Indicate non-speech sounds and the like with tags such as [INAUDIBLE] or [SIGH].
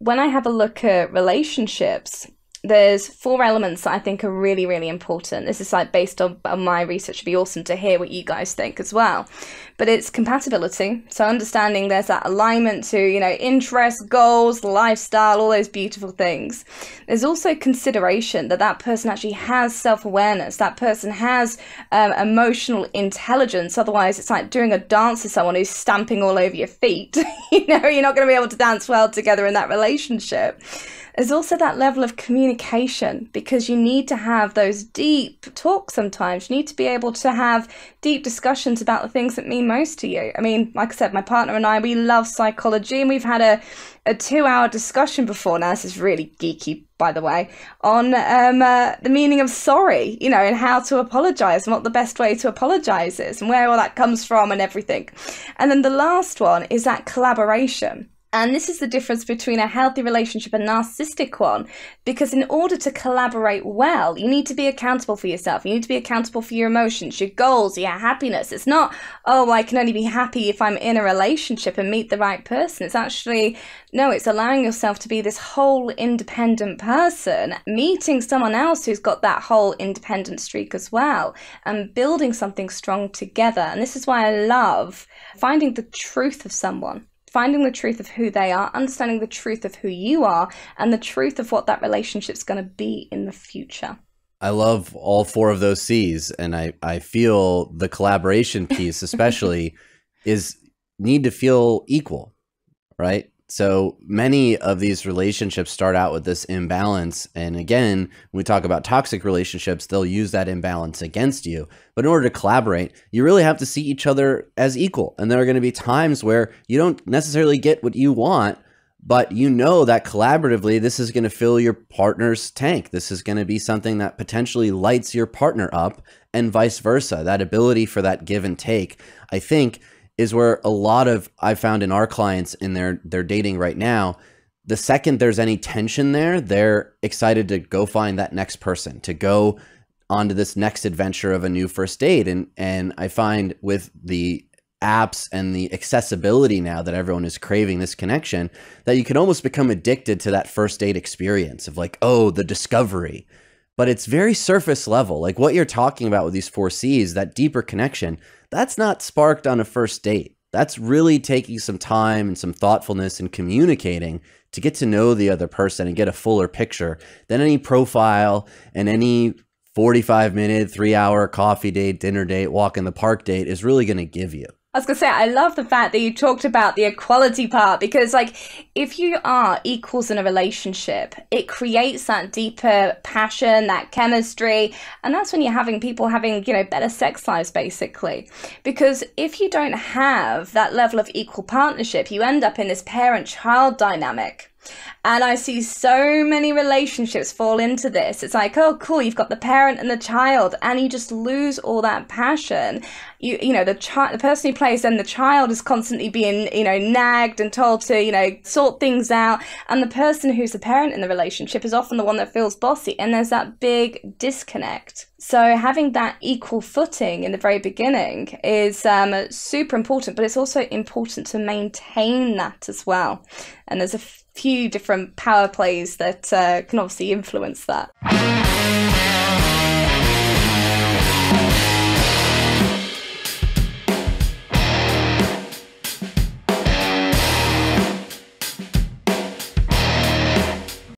when I have a look at relationships, there's four elements that I think are really, really important. This is like based on, on my research. It'd be awesome to hear what you guys think as well. But it's compatibility. So understanding there's that alignment to, you know, interests, goals, lifestyle, all those beautiful things. There's also consideration that that person actually has self-awareness. That person has um, emotional intelligence. Otherwise, it's like doing a dance with someone who's stamping all over your feet. [LAUGHS] you know, you're not going to be able to dance well together in that relationship. There's also that level of communication because you need to have those deep talks sometimes. You need to be able to have deep discussions about the things that mean most to you. I mean, like I said, my partner and I, we love psychology and we've had a, a two hour discussion before. Now, this is really geeky, by the way, on um, uh, the meaning of sorry, you know, and how to apologize and what the best way to apologize is and where all that comes from and everything. And then the last one is that collaboration. And this is the difference between a healthy relationship and a narcissistic one. Because in order to collaborate well, you need to be accountable for yourself. You need to be accountable for your emotions, your goals, your happiness. It's not, oh, I can only be happy if I'm in a relationship and meet the right person. It's actually, no, it's allowing yourself to be this whole independent person, meeting someone else who's got that whole independent streak as well, and building something strong together. And this is why I love finding the truth of someone finding the truth of who they are, understanding the truth of who you are, and the truth of what that relationship's going to be in the future. I love all four of those C's, and I I feel the collaboration piece especially [LAUGHS] is need to feel equal, right? So many of these relationships start out with this imbalance. And again, when we talk about toxic relationships, they'll use that imbalance against you. But in order to collaborate, you really have to see each other as equal. And there are going to be times where you don't necessarily get what you want, but you know that collaboratively, this is going to fill your partner's tank. This is going to be something that potentially lights your partner up and vice versa. That ability for that give and take, I think is where a lot of I found in our clients in their their dating right now, the second there's any tension there, they're excited to go find that next person, to go onto this next adventure of a new first date. And and I find with the apps and the accessibility now that everyone is craving this connection that you can almost become addicted to that first date experience of like, oh, the discovery. But it's very surface level. Like what you're talking about with these four C's, that deeper connection that's not sparked on a first date. That's really taking some time and some thoughtfulness and communicating to get to know the other person and get a fuller picture than any profile and any 45 minute, three hour coffee date, dinner date, walk in the park date is really going to give you. I was gonna say, I love the fact that you talked about the equality part because, like, if you are equals in a relationship, it creates that deeper passion, that chemistry, and that's when you're having people having, you know, better sex lives, basically. Because if you don't have that level of equal partnership, you end up in this parent child dynamic and I see so many relationships fall into this. It's like, oh, cool, you've got the parent and the child, and you just lose all that passion. You, you know, the child, the person who plays then the child is constantly being, you know, nagged and told to, you know, sort things out. And the person who's the parent in the relationship is often the one that feels bossy. And there's that big disconnect. So having that equal footing in the very beginning is um, super important, but it's also important to maintain that as well. And there's a few different power plays that uh, can obviously influence that.